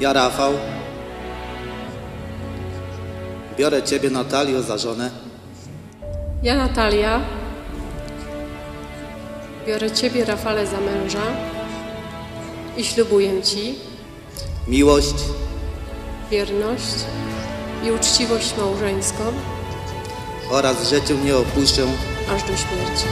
Ja, Rafał, biorę Ciebie, Natalio, za żonę Ja, Natalia, biorę Ciebie, Rafale, za męża i ślubuję Ci miłość, wierność i uczciwość małżeńską oraz że Cię nie opuszczę aż do śmierci.